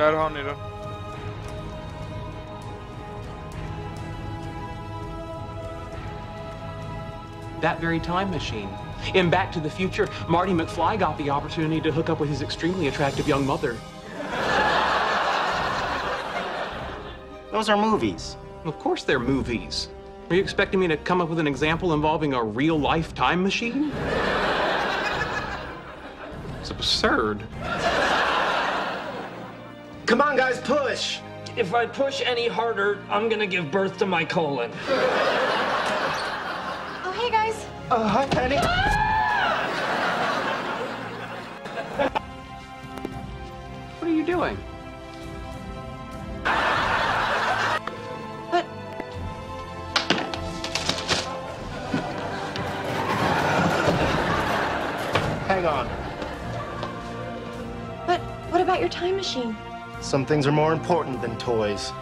Där har ni den. That very time machine. In Back to the Future, Marty McFly got the opportunity to hook up with his extremely attractive young mother. Those are movies. Of course they're movies. Are you expecting me to come up with an example involving a real life time machine? It's absurd. Come on, guys, push! If I push any harder, I'm gonna give birth to my colon. Oh, hey guys. Uh, hi, Penny. What are you doing? But Hang on. but what about your time machine? Some things are more important than toys.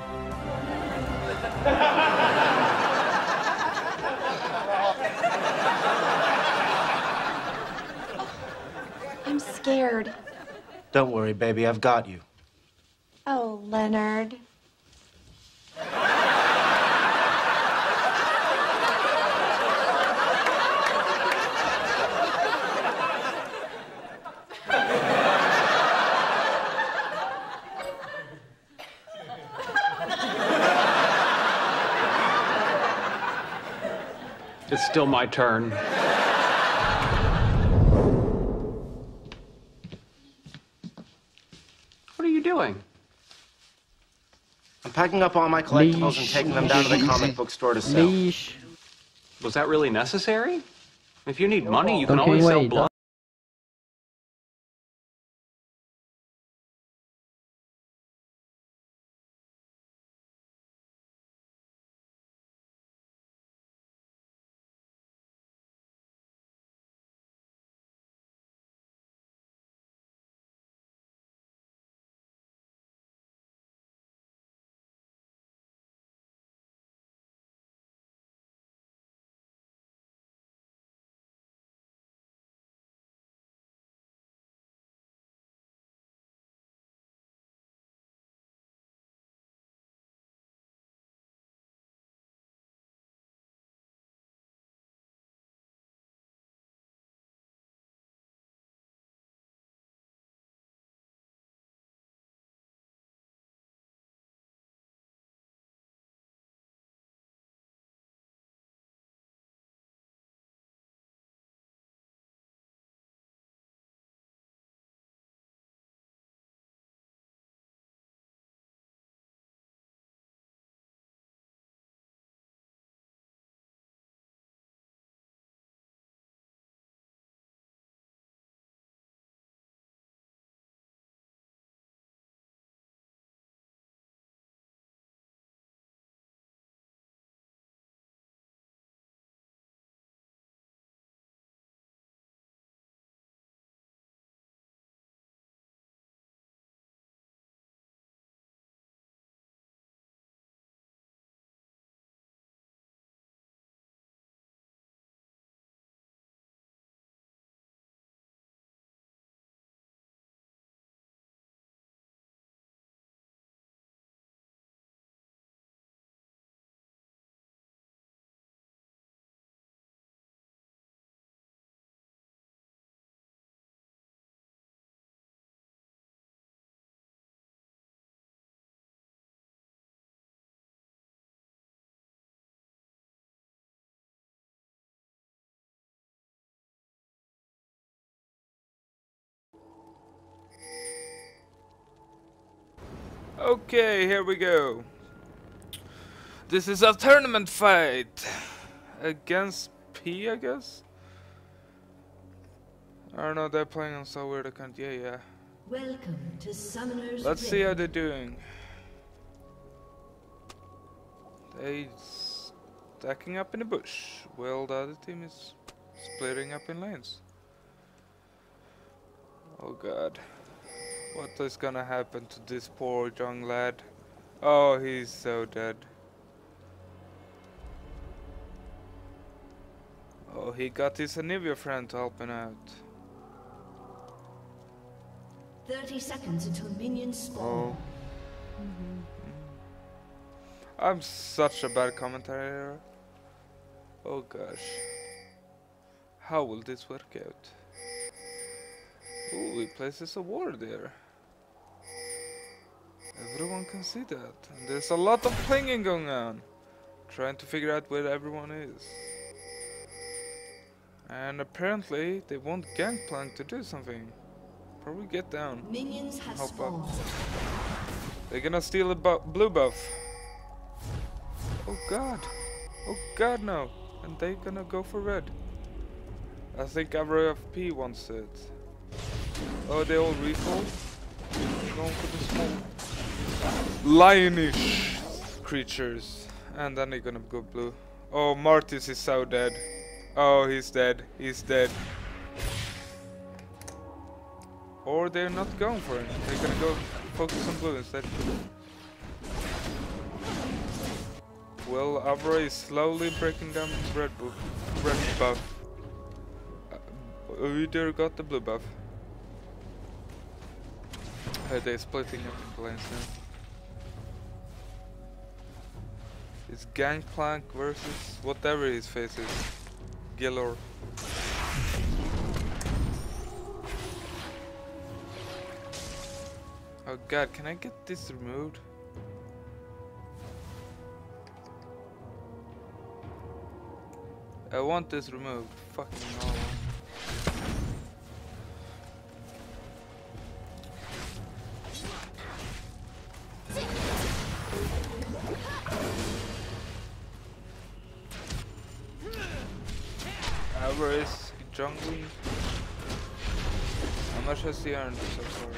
I'm scared. Don't worry, baby, I've got you. Oh, Leonard. It's still my turn. What are you doing? I'm packing up all my collectibles and taking them down to the comic book store to sell. Leash. Was that really necessary? If you need money, you can Okay, always sell blood. Okay, here we go. This is a tournament fight against P, I guess. I don't know. They're playing on so weird. I can't. Yeah, yeah. Welcome to Summoner's Let's see how they're doing. They stacking up in the bush, while the other team is splitting up in lanes. Oh god. What is gonna happen to this poor young lad? Oh, he's so dead. Oh, he got his Anivia friend to help him out. 30 seconds until minions spawn. Oh. Mm-hmm. I'm such a bad commentator. Oh gosh. How will this work out? Ooh, he places a ward there. Everyone can see that. And there's a lot of pinging going on. Trying to figure out where everyone is. And apparently they want Gangplank to do something. Probably get down. Minions have Hop up. They're gonna steal a bu blue buff. Oh god. Oh god no. And they're gonna go for red. I think our FP wants it. Oh, they all recall. Going for the small lionish creatures. And then they're gonna go blue. Oh, Martis is so dead. Oh, he's dead. He's dead. Or they're not going for it. They're gonna go focus on blue instead. Well, Avra is slowly breaking down the red buff. Red buff. Uh, Udyr got the blue buff. Uh, they're splitting up in planes now. It's Gangplank versus whatever his face is. Gilor. Oh god, can I get this removed? I want this removed. Fucking no. However, is jungling. How much has he earned so far?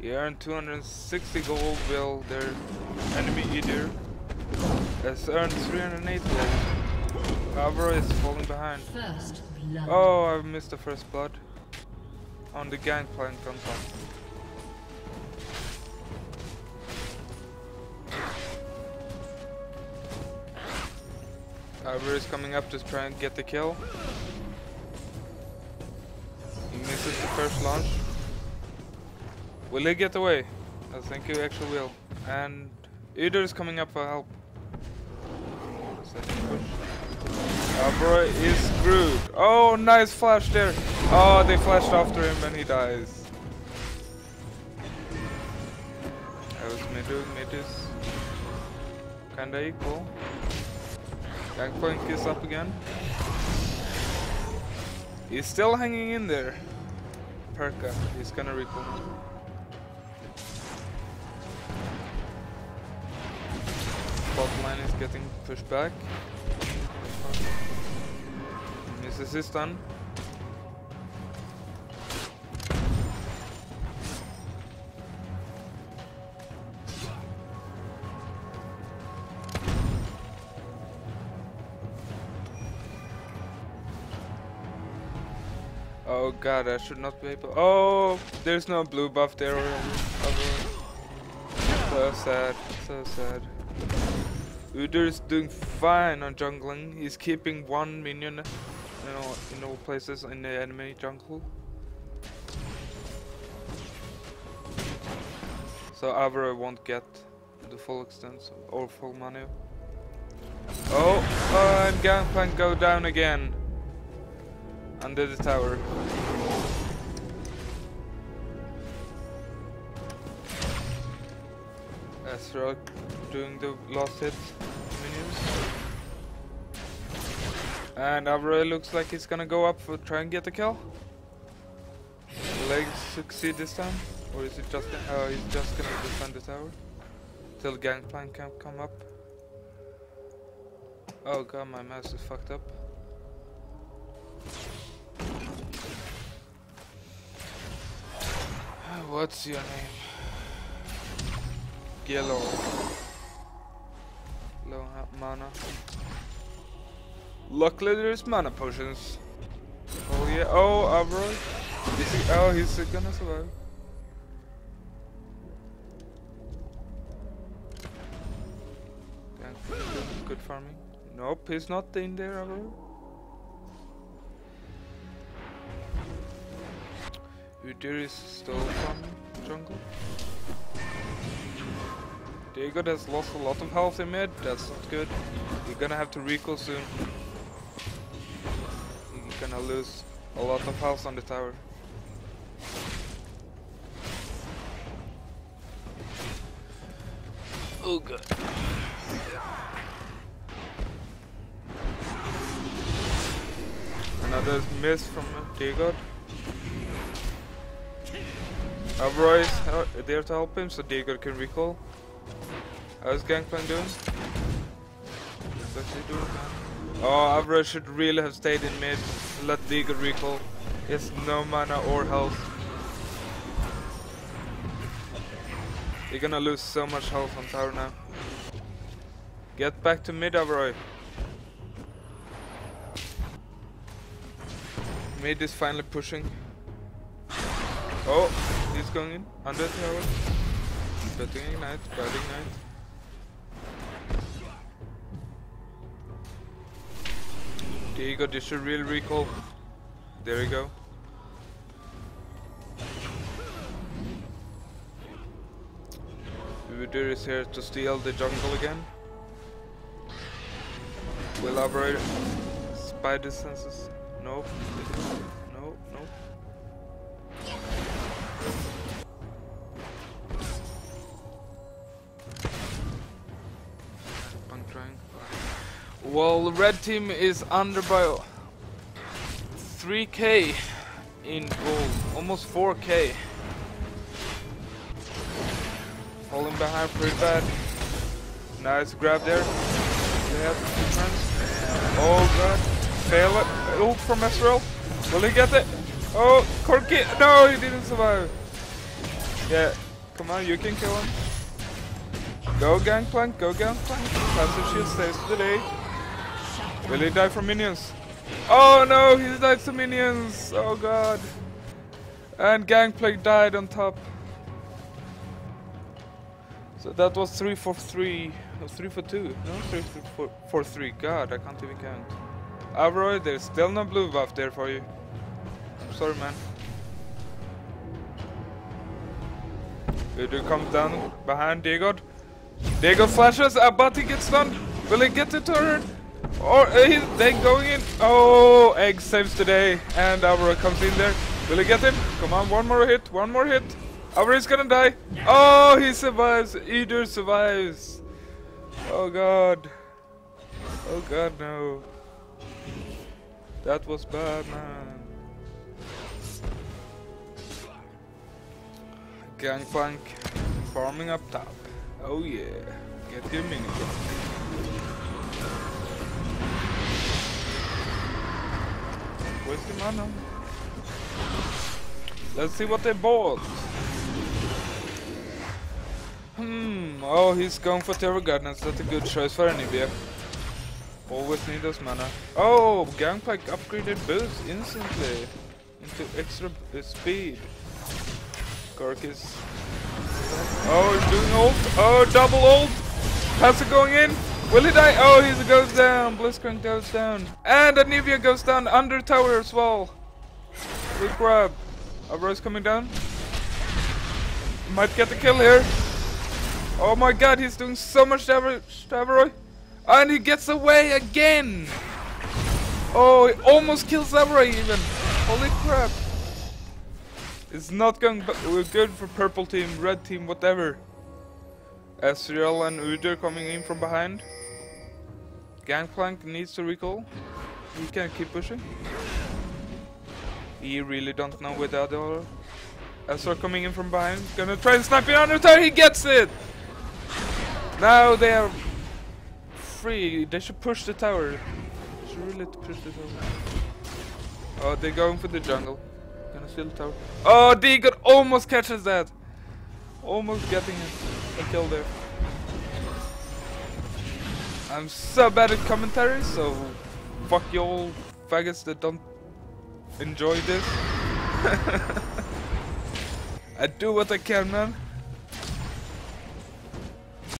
He earned 260 gold while their enemy Eater has earned 380 gold. Is falling behind. Oh, I missed the first blood. On the gangplank on top. However is coming up to try and get the kill. He misses the first launch. Will he get away? I think he actually will. And Udyr is coming up for help. Abra is screwed. Oh, nice flash there. Oh, they flashed after him and he dies. That was Midu. Mid is kinda equal. Gangplank is up again. He's still hanging in there. Perka, he's gonna recall. Bot line is getting pushed back. Misses his stun. Oh god, I should not be able. Oh, there's no blue buff there. So sad, so sad. Udyr is doing fine on jungling. He's keeping one minion, you know, in all places in the enemy jungle. So Avra won't get the full extent or full money. Oh, and Gangplank go down again. Under the tower. Ezra doing the last hit minions. And Avra looks like he's gonna go up for try and get the kill. Legs succeed this time? Or is it just oh he's just gonna defend the tower? Till Gangplank can come up. Oh god my mouse is fucked up. What's your name? Yellow. Low mana. Luckily there's mana potions. Oh yeah. Oh, Avroy. Is he? Oh, he's gonna survive. Good, good farming. Nope, he's not in there, Avroy. Udyr is still from jungle. Diego has lost a lot of health in mid, that's not good. You're gonna have to recall soon. You're gonna lose a lot of health on the tower. Oh god. Another miss from Diego. Avroy is there to help him so Diego can recall. How's Gangplank doing? What's he doing? Oh, Avroy should really have stayed in mid. Let Diego recall. He has no mana or health. You're gonna lose so much health on tower now. Get back to mid, Avroy. Mid is finally pushing. Oh, he's going in under tower. Betting ignite, betting ignite. Diego, this should real recall. There you go. Udyr is here to steal the jungle again. We'll operate spider senses? Nope. Well, the red team is under by 3k in gold, almost 4k. Falling behind pretty bad. Nice grab there. Oh god. Fail it. Oh, Ult from Ezreal. Will he get it? Oh, Corki. No, he didn't survive. Yeah. Come on, you can kill him. Go Gangplank, go Gangplank. Passive shield stays to the day. Will he die from minions? Oh no, he died to minions. Oh god. And Gangplank died on top. So that was 3 for 3. No, 3 for 2. No, 3 for, for 3. God, I can't even count. Avroy, there's still no blue buff there for you. I'm sorry, man. Udyr come down behind Diego. Diego flashes, he gets stunned. Will he get the turret? Or uh, he's they going in? Oh, Egg saves today. and Avroy comes in there. Will he get him? Come on, one more hit, one more hit. Avroy's gonna die. Oh, he survives. Udyr survives. Oh god. Oh god, no. That was bad, man. Gangplank farming up top. Oh yeah. Get your mini mana? Let's see what they bought. Hmm, oh, he's going for Terror Guardians. That's a good choice for Anivia. Always need those mana. Oh, Gangplank upgraded boost instantly into extra speed. Gork is. Oh, he's doing ult. Oh, double ult. How's it going in? Will he die? Oh, he goes down. Blitzcrank goes down. And Anivia goes down under tower as well. Good grab. Avroy's coming down. Might get the kill here. Oh my god, he's doing so much damage to Avroy. And he gets away again! Oh, he almost kills Avroy even. Holy crap. It's not going we're good for purple team, red team, whatever. Ezreal and Udyr coming in from behind. Gangplank needs to recall. He can keep pushing. He really don't know where the other are. Coming in from behind. Gonna try and snipe it under there. He gets it! Now they are free. They should push the tower. Should really push the tower. Oh, they're going for the jungle. Gonna steal the tower. Oh, Deagon almost catches that. Almost getting a kill there. I'm so bad at commentary, so fuck you all faggots that don't enjoy this. I do what I can, man.